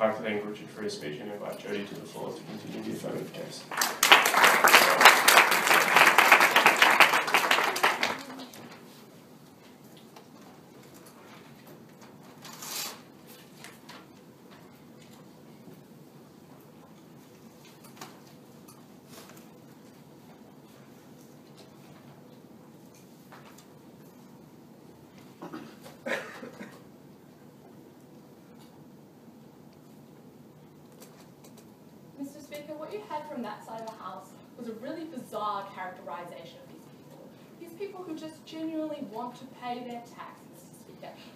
I thank Richard for his speech and invite Jodie to the floor to continue the affirmative case. Mr. What you had from that side of the House was a really bizarre characterisation of these people. These people who just genuinely want to pay their taxes.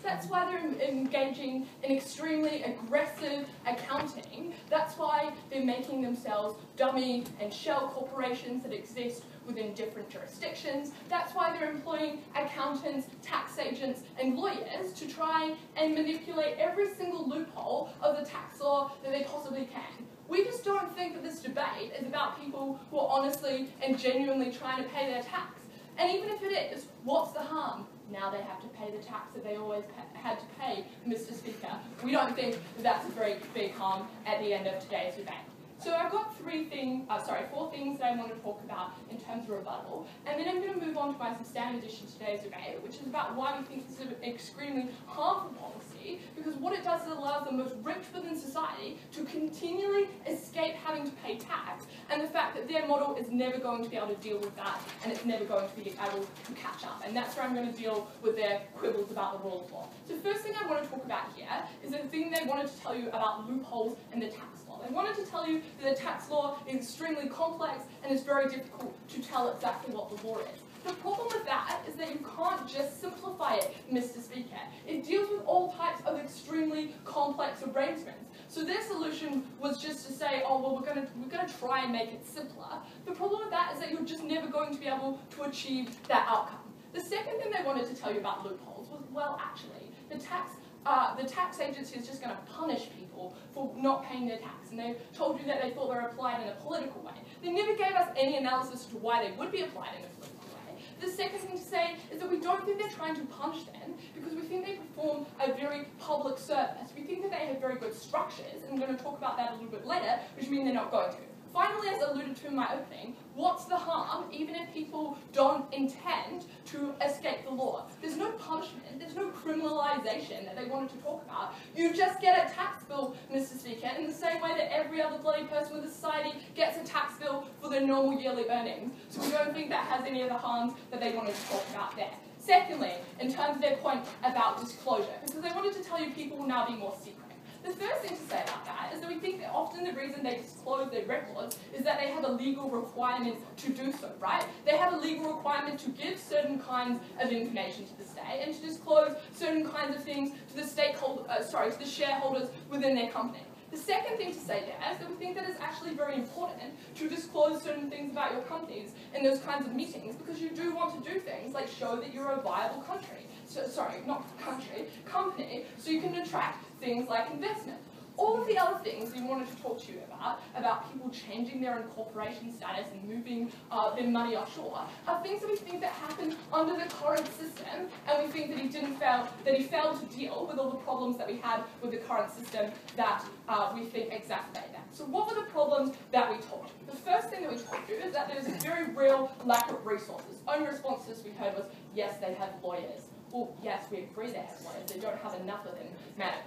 That's why they're engaging in extremely aggressive accounting. That's why they're making themselves dummy and shell corporations that exist within different jurisdictions. That's why they're employing accountants, tax agents, and lawyers to try and manipulate every single loophole of the tax law that they possibly can. We just don't think that this debate is about people who are honestly and genuinely trying to pay their tax. And even if it is, what's the harm? Now they have to pay the tax that they always had to pay, Mr. Speaker. We don't think that that's a very big harm at the end of today's debate. So I've got three things, uh, sorry, four things that I want to talk about in terms of rebuttal, and then I'm going to move on to my substantive issue today's debate, which is about why we think this is an extremely harmful policy, because what it does is it allows the most rich within society to continually escape having to pay tax, and the fact that their model is never going to be able to deal with that, and it's never going to be able to catch up. And that's where I'm going to deal with their quibbles about the rule of law. So first thing I want to talk about here is the thing they wanted to tell you about loopholes in the tax law. They wanted to tell you the tax law is extremely complex and it's very difficult to tell exactly what the law is. The problem with that is that you can't just simplify it, Mr. Speaker. It deals with all types of extremely complex arrangements. So their solution was just to say, oh well, we're going to we're going to try and make it simpler. The problem with that is that you're just never going to be able to achieve that outcome. The second thing they wanted to tell you about loopholes was, well, actually, the tax uh, the tax agency is just going to punish people for not paying their tax, and they told you that they thought they were applied in a political way. They never gave us any analysis to why they would be applied in a political way. The second thing to say is that we don't think they're trying to punish them because we think they perform a very public service. We think that they have very good structures, and I'm going to talk about that a little bit later, which means they're not going to. Finally, as alluded to in my opening, what's the harm even if people don't intend to escape the law? There's no punishment, there's no criminalisation that they wanted to talk about. You just get a tax bill, Mr. Speaker, in the same way that every other bloody person in the society gets a tax bill for their normal yearly earnings. So we don't think that has any of the harms that they wanted to talk about there. Secondly, in terms of their point about disclosure, because they wanted to tell you people will now be more secret. The first thing to say about that is that we think that often the reason they disclose their records is that they have a legal requirement to do so, right? They have a legal requirement to give certain kinds of information to the state and to disclose certain kinds of things to the stakeholder, uh, sorry, to the shareholders within their company. The second thing to say there is that we think that it's actually very important to disclose certain things about your companies in those kinds of meetings because you do want to do things like show that you're a viable country. So, sorry, not country, company, so you can attract things like investment. All of the other things we wanted to talk to you about, about people changing their incorporation status and moving uh, their money offshore, are things that we think that happen under the current system, and we think that he didn't fail, that he failed to deal with all the problems that we had with the current system that uh, we think exacerbate that. So what were the problems that we you? The first thing that we told you is that there's a very real lack of resources. Only responses we heard was, yes, they have lawyers. Well, yes, we agree they have lawyers. They don't have enough of them,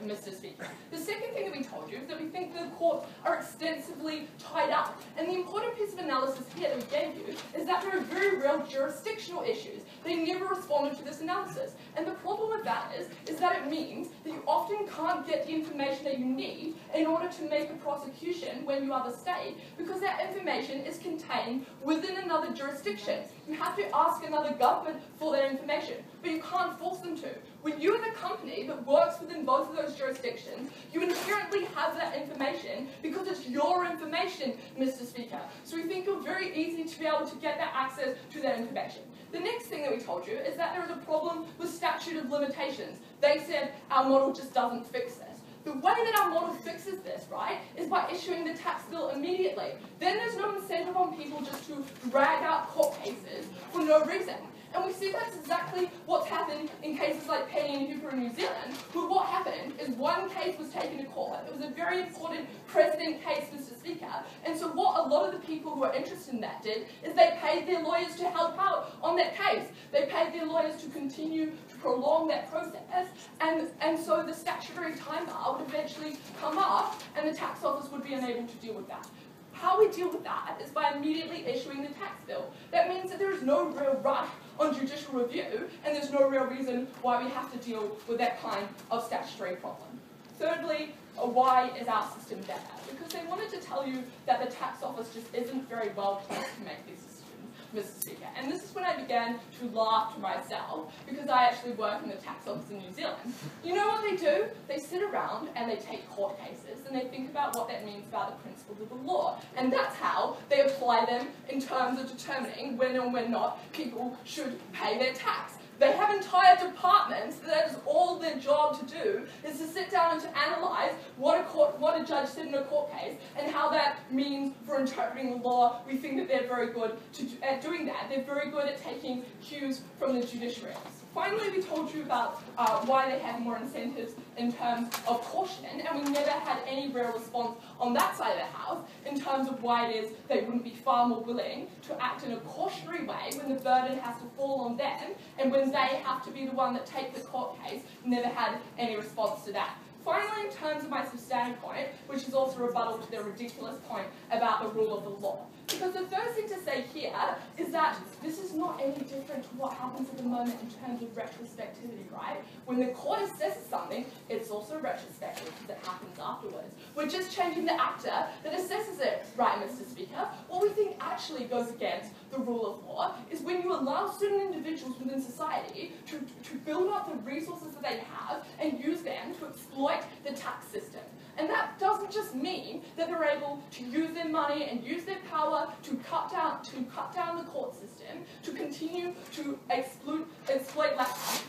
Mr. Speaker. The second thing that we told you is that we think the courts are extensively tied up. And the important piece of analysis here that we gave you is that there are very real jurisdictional issues. They never responded to this analysis. And the problem with that is, is that it means that you often can't get the information that you need in order to make a prosecution when you are the state, because that information is contained within another jurisdiction. You have to ask another government for that information, but you can't force them to. When you're the company that works within both of those jurisdictions, you inherently have that information because it's your information, Mr. Speaker. So we think you're very easy to be able to get that access to that information. The next thing that we told you is that there is a problem with statute of limitations. They said our model just doesn't fix this. The way that our model fixes this, right, is by issuing the tax bill immediately. Then there's no incentive on people just to drag out court cases for no reason. And we see that's exactly what's happened in cases like Penny and Hooper in New Zealand, where what happened is one one case was taken to court. It was a very important precedent case, Mr. Speaker. And so what a lot of the people who are interested in that did is they paid their lawyers to help out on that case. They paid their lawyers to continue to prolong that process. And, and so the statutory time bar would eventually come up and the tax office would be unable to deal with that. How we deal with that is by immediately issuing the tax bill. That means that there is no real rush on judicial review, and there's no real reason why we have to deal with that kind of statutory problem. Thirdly, uh, why is our system better? Because they wanted to tell you that the tax office just isn't very well placed to make these Mr. Speaker. And this is when I began to laugh to myself because I actually work in the tax office in New Zealand. You know what they do? They sit around and they take court cases and they think about what that means about the principles of the law. And that's how they apply them in terms of determining when and when not people should pay their tax. They have entire departments that is all their job to do is to sit down to analyse what a court, what a judge said in a court case and how that means for interpreting the law. We think that they're very good to, at doing that. They're very good at taking cues from the judiciary. Finally, we told you about uh, why they have more incentives in terms of caution, and we never had any real response on that side of the house in terms of why it is they wouldn't be far more willing to act in a cautionary way when the burden has to fall on them, and when they have to be the one that takes the court case, never had any response to that. Finally, in terms of my substantive point, which is also rebuttal to their ridiculous point about the rule of the law. Because the first thing to say here is that this is not any different to what happens at the moment in terms of retrospectivity, right? When the court assesses something, it's also retrospective because it happens afterwards. We're just changing the actor that assesses it, right, Mr. Speaker? What we think actually goes against the rule of law is when you allow certain individuals within society to, to build up the resources that they have and use them to exploit the tax system. And that doesn't just mean that they're able to use their money and use their power to cut down to cut down the court system, to continue to exploit exploit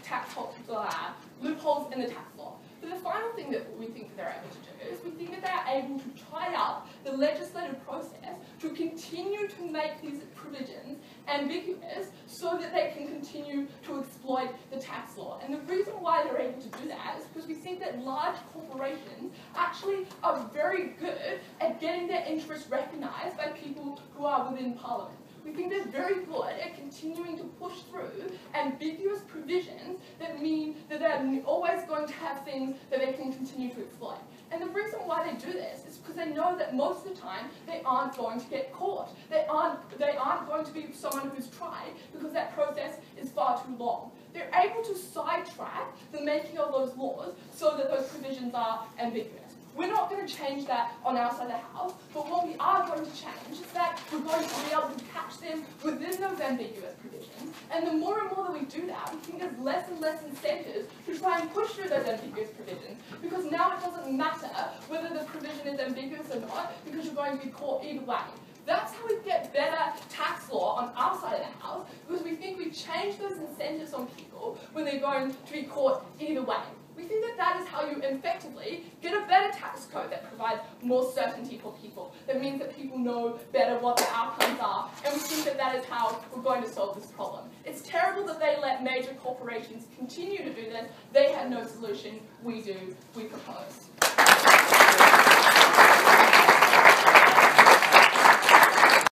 tax uh, loopholes in the tax law. But the final thing that we think that they're able to do is we think that they're able to tie up the legislative process to continue to make these provisions ambiguous so that they can continue to exploit the tax law. And the reason why they're able to do that is because we think that large corporations actually are very good at getting their interests recognised by people who are within Parliament. We think they're very good at continuing to push through ambiguous provisions that mean that they're always going to have things that they can continue to exploit. And the reason why they do this is because they know that most of the time they aren't going to get caught. They aren't, they aren't going to be someone who's tried because that process is far too long. They're able to sidetrack the making of those laws so that those provisions are ambiguous. We're not going to change that on our side of the house, but what we are going to change is that we're going to be able to catch them within those ambiguous provisions. And the more and more that we do that, we think there's less and less incentives to try and push through those ambiguous provisions. Because now it doesn't matter whether the provision is ambiguous or not, because you're going to be caught either way. That's how we get better tax law on our side of the house, because we think we change those incentives on people when they're going to be caught either way. We think that that is how you effectively get a better tax code that provides more certainty for people. That means that people know better what the outcomes are, and we think that that is how we're going to solve this problem. It's terrible that they let major corporations continue to do this. They have no solution. We do. We propose.